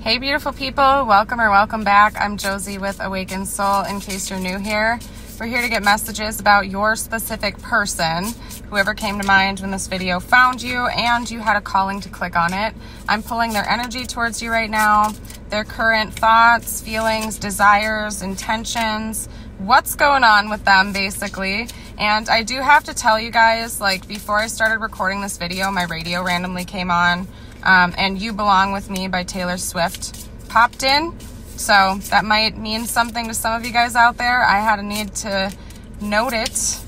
Hey, beautiful people. Welcome or welcome back. I'm Josie with Awakened Soul. In case you're new here, we're here to get messages about your specific person. Whoever came to mind when this video found you and you had a calling to click on it. I'm pulling their energy towards you right now, their current thoughts, feelings, desires, intentions, what's going on with them basically. And I do have to tell you guys, like before I started recording this video, my radio randomly came on um, and You Belong With Me by Taylor Swift popped in. So that might mean something to some of you guys out there. I had a need to note it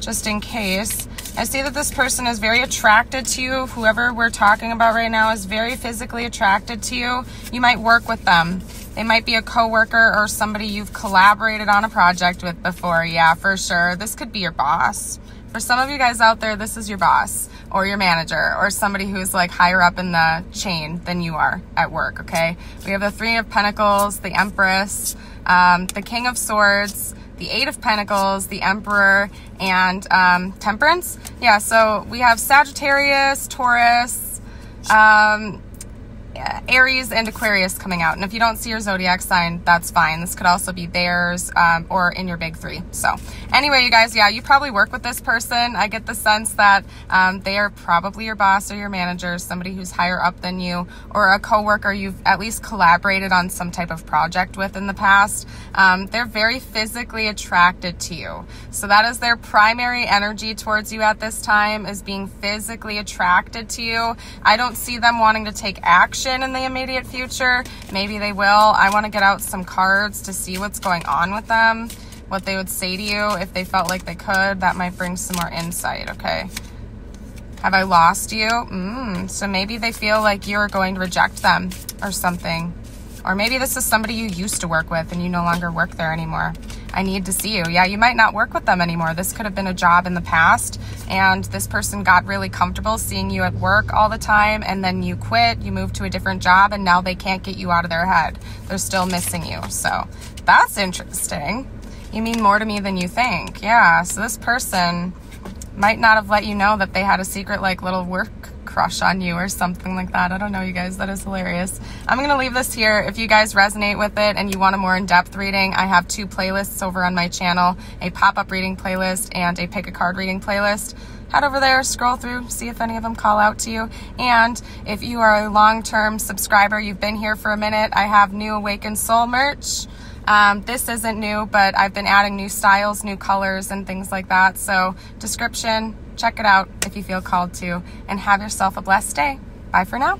just in case. I see that this person is very attracted to you. Whoever we're talking about right now is very physically attracted to you. You might work with them. They might be a coworker or somebody you've collaborated on a project with before. Yeah, for sure. This could be your boss. For some of you guys out there, this is your boss or your manager or somebody who's like higher up in the chain than you are at work, okay? We have the Three of Pentacles, the Empress, um, the King of Swords, the Eight of Pentacles, the Emperor, and um, Temperance. Yeah, so we have Sagittarius, Taurus, um, Aries and Aquarius coming out. And if you don't see your zodiac sign, that's fine. This could also be theirs um, or in your big three. So, anyway, you guys, yeah, you probably work with this person. I get the sense that um, they are probably your boss or your manager, somebody who's higher up than you, or a coworker you've at least collaborated on some type of project with in the past. Um, they're very physically attracted to you. So, that is their primary energy towards you at this time, is being physically attracted to you. I don't see them wanting to take action action in the immediate future. Maybe they will. I want to get out some cards to see what's going on with them, what they would say to you if they felt like they could. That might bring some more insight, okay? Have I lost you? Mm, so maybe they feel like you're going to reject them or something. Or maybe this is somebody you used to work with and you no longer work there anymore. I need to see you. Yeah, you might not work with them anymore. This could have been a job in the past, and this person got really comfortable seeing you at work all the time, and then you quit, you moved to a different job, and now they can't get you out of their head. They're still missing you. So that's interesting. You mean more to me than you think. Yeah, so this person might not have let you know that they had a secret, like, little work crush on you or something like that. I don't know, you guys. That is hilarious. I'm going to leave this here. If you guys resonate with it and you want a more in-depth reading, I have two playlists over on my channel, a pop-up reading playlist and a pick a card reading playlist head over there, scroll through, see if any of them call out to you. And if you are a long term subscriber, you've been here for a minute, I have new Awakened Soul merch. Um, this isn't new, but I've been adding new styles, new colors, and things like that. So, description, check it out if you feel called to, and have yourself a blessed day. Bye for now.